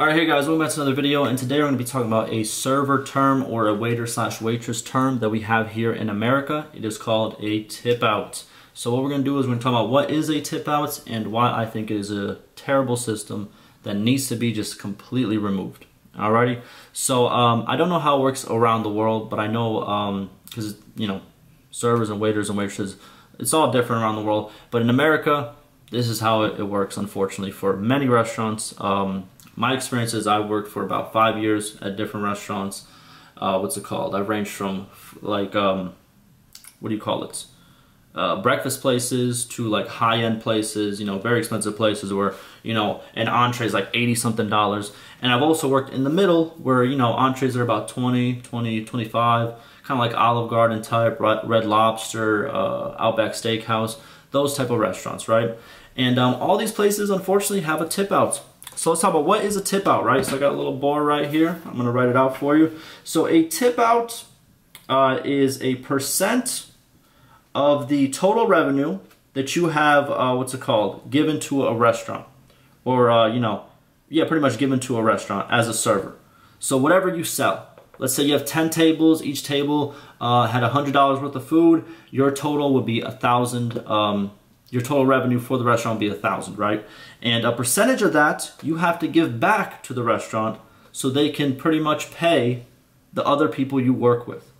Alright, hey guys, welcome back to another video, and today we're going to be talking about a server term or a waiter slash waitress term that we have here in America. It is called a tip out. So what we're going to do is we're going to talk about what is a tip out and why I think it is a terrible system that needs to be just completely removed. Alrighty, so um, I don't know how it works around the world, but I know because um, you know servers and waiters and waitresses, it's all different around the world. But in America, this is how it, works. Unfortunately, for many restaurants, um, my experience is I worked for about five years at different restaurants. Uh, what's it called? I've ranged from like um, what do you call it? Uh, breakfast places to like high end places, you know, very expensive places where, you know, an entree is like 80 something dollars. And I've also worked in the middle where, you know, entrees are about 20, 20, 25, kind of like Olive Garden type, Red Lobster, uh, Outback Steakhouse, those type of restaurants, right? And um, all these places, unfortunately, have a tip out. So let's talk about what is a tip out, right? So I got a little bar right here. I'm gonna write it out for you. So a tip out uh, is a percent of the total revenue that you have, uh, what's it called, given to a restaurant. Or, uh, you know, yeah, pretty much given to a restaurant as a server. So whatever you sell, let's say you have 10 tables, each table uh, had $100 worth of food, your total would be a 1000 um, your total revenue for the restaurant be a thousand, right? And a percentage of that you have to give back to the restaurant so they can pretty much pay the other people you work with.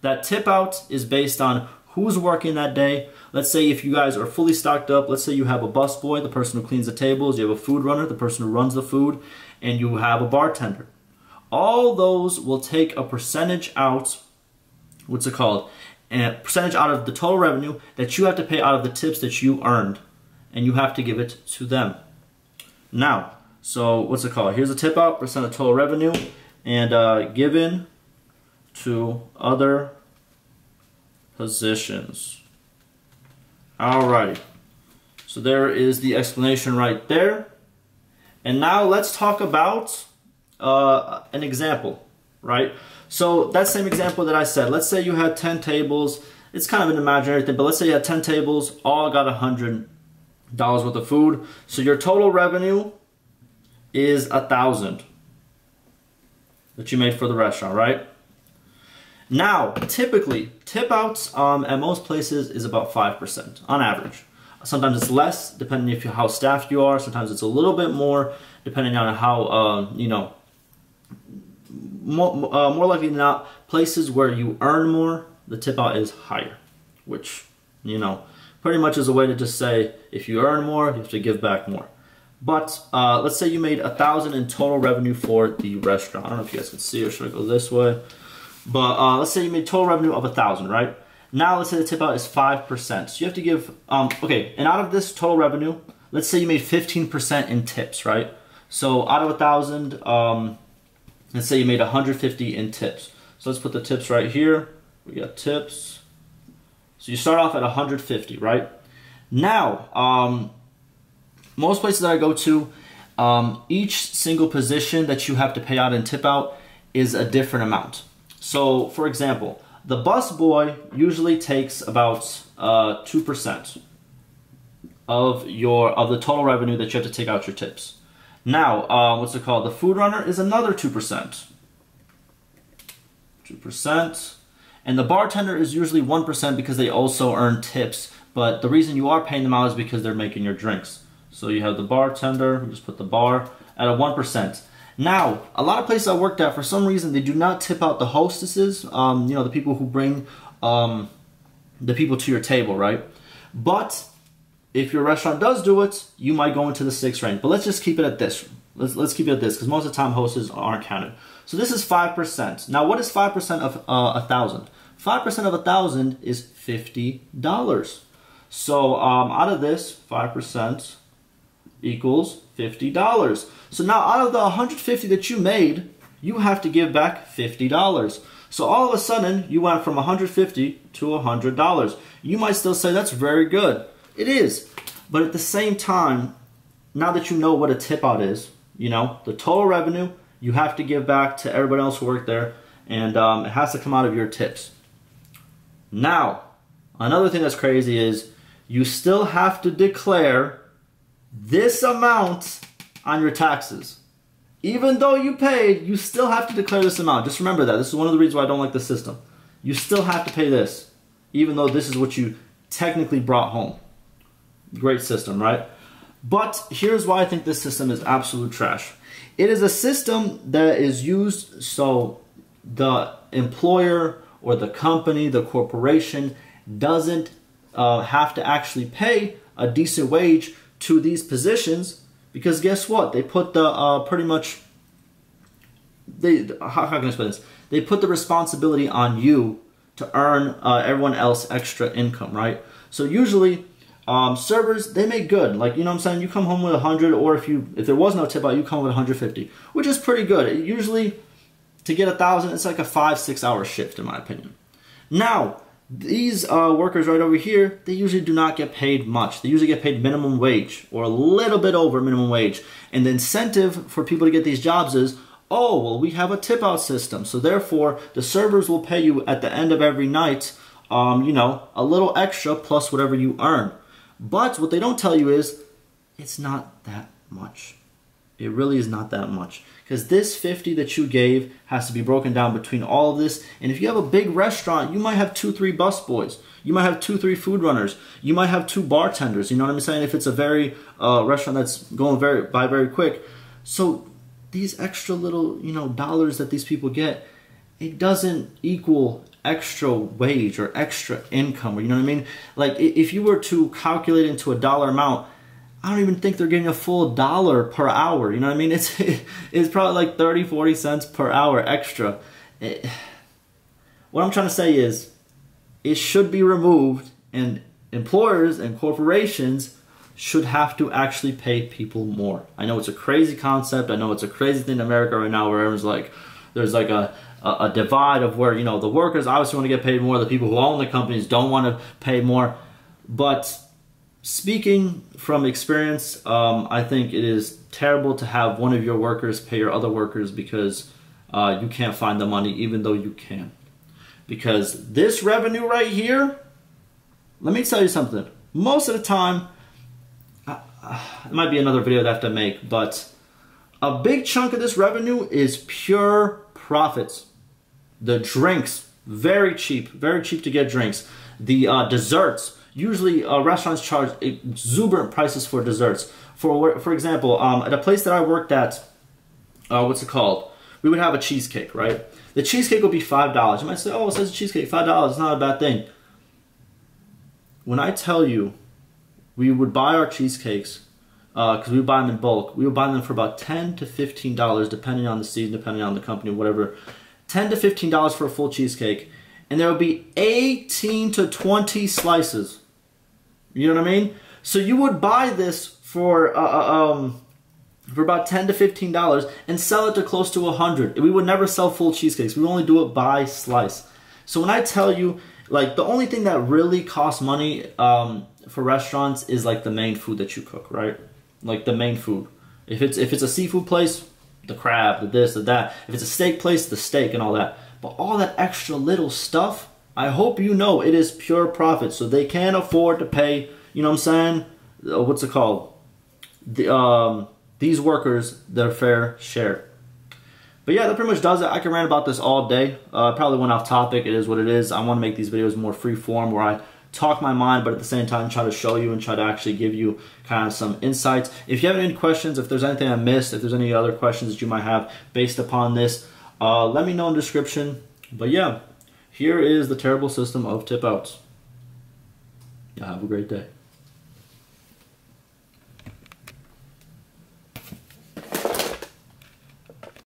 That tip out is based on who's working that day. Let's say if you guys are fully stocked up, let's say you have a busboy, the person who cleans the tables, you have a food runner, the person who runs the food, and you have a bartender. All those will take a percentage out, what's it called? A percentage out of the total revenue that you have to pay out of the tips that you earned, and you have to give it to them. Now, so what's it called? Here's a tip out, percent of total revenue, and uh, given to other positions. Alrighty. So there is the explanation right there. And now let's talk about uh, an example, right? So that same example that I said, let's say you had 10 tables. It's kind of an imaginary thing, but let's say you had 10 tables, all got $100 worth of food. So your total revenue is a thousand that you made for the restaurant, right? Now, typically, tip outs um, at most places is about 5% on average. Sometimes it's less, depending if you, how staffed you are. Sometimes it's a little bit more, depending on how, uh, you know, more, uh, more likely than not, places where you earn more, the tip out is higher, which, you know, pretty much is a way to just say, if you earn more, you have to give back more. But uh, let's say you made a thousand in total revenue for the restaurant. I don't know if you guys can see or should I go this way? But uh, let's say you made total revenue of a thousand, right? Now let's say the tip out is 5%. So you have to give, um, okay, and out of this total revenue, let's say you made 15% in tips, right? So out of a thousand, um, let's say you made 150 in tips. So let's put the tips right here. We got tips. So you start off at 150, right? Now, um, most places that I go to, um, each single position that you have to pay out and tip out is a different amount. So, for example, the bus boy usually takes about uh, 2% of your of the total revenue that you have to take out your tips. Now, uh, what's it called? The food runner is another 2%. 2%. And the bartender is usually 1% because they also earn tips. But the reason you are paying them out is because they're making your drinks. So you have the bartender, we just put the bar at a 1%. Now, a lot of places I worked at, for some reason, they do not tip out the hostesses, um, you know, the people who bring um, the people to your table, right? But if your restaurant does do it, you might go into the six range. But let's just keep it at this. Let's, let's keep it at this because most of the time hosts aren't counted. So this is 5%. Now, what is 5% of uh, a thousand? 5% of a thousand is $50. So um, out of this, 5% equals $50. So now out of the 150 that you made, you have to give back $50. So all of a sudden, you went from 150 to $100. You might still say that's very good. It is. But at the same time, now that you know what a tip out is, you know, the total revenue you have to give back to everybody else who worked there, and um, it has to come out of your tips. Now, another thing that's crazy is you still have to declare this amount on your taxes. even though you paid, you still have to declare this amount. Just remember that. This is one of the reasons why I don't like the system. You still have to pay this, even though this is what you technically brought home. Great system, right? But here's why I think this system is absolute trash. It is a system that is used so the employer or the company, the corporation, doesn't uh, have to actually pay a decent wage to these positions because guess what? They put the uh, pretty much they how, how, can I explain this? They put the responsibility on you to earn uh, everyone else extra income, right? So usually um, servers they make good. Like you know what I'm saying, you come home with 100, or if you if there was no tip out, you come with 150, which is pretty good. Usually to get a thousand, it's like a five six hour shift in my opinion. Now these uh, workers right over here, they usually do not get paid much. They usually get paid minimum wage or a little bit over minimum wage. And the incentive for people to get these jobs is, oh, well, we have a tip out system. So therefore, the servers will pay you at the end of every night, um, you know, a little extra plus whatever you earn. But what they don't tell you is, it's not that much. It really is not that much because this 50 that you gave has to be broken down between all of this. And if you have a big restaurant, you might have two, three busboys. You might have two, three food runners. You might have two bartenders. You know what I'm saying? If it's a very uh, restaurant that's going very by very quick. So these extra little, you know, dollars that these people get, it doesn't equal extra wage or extra income. or You know what I mean? Like if you were to calculate into a dollar amount, I don't even think they're getting a full dollar per hour. You know what I mean? It's it's probably like 30, 40 cents per hour extra. It, what I'm trying to say is it should be removed and employers and corporations should have to actually pay people more. I know it's a crazy concept. I know it's a crazy thing in America right now where everyone's like, there's like a, a, a divide of where, you know, the workers obviously want to get paid more. The people who own the companies don't want to pay more. But Speaking from experience, um, I think it is terrible to have one of your workers pay your other workers because uh, you can't find the money even though you can. Because this revenue right here, let me tell you something. Most of the time, uh, it might be another video that I have to make, but a big chunk of this revenue is pure profits. The drinks, very cheap, very cheap to get drinks. The uh, desserts, usually uh, restaurants charge exuberant prices for desserts. For for example, um, at a place that I worked at, uh, what's it called? We would have a cheesecake, right? The cheesecake would be five dollars. You might say, "Oh, it says cheesecake, five dollars. It's not a bad thing." When I tell you, we would buy our cheesecakes because uh, we buy them in bulk. We would buy them for about ten to fifteen dollars, depending on the season, depending on the company, whatever. Ten to fifteen dollars for a full cheesecake, and there would be eighteen to twenty slices. You know what I mean? So you would buy this for uh, uh, um, for about ten to fifteen dollars and sell it to close to a hundred. We would never sell full cheesecakes. We only do it by slice. So when I tell you, like the only thing that really costs money um, for restaurants is like the main food that you cook, right? Like the main food. If it's if it's a seafood place, the crab, the this, the that. If it's a steak place, the steak and all that. But all that extra little stuff I hope you know it is pure profit, so they can afford to pay. You know what I'm saying? Uh, what's it called? The um these workers their fair share. But yeah, that pretty much does it. I can rant about this all day. Uh, probably went off topic. It is what it is. I want to make these videos more free form where I talk my mind, but at the same time try to show you and try to actually give you kind of some insights. If you have any questions, if there's anything I missed, if there's any other questions that you might have based upon this, uh, let me know in the description. But yeah, here is the terrible system of tip outs. have a great day.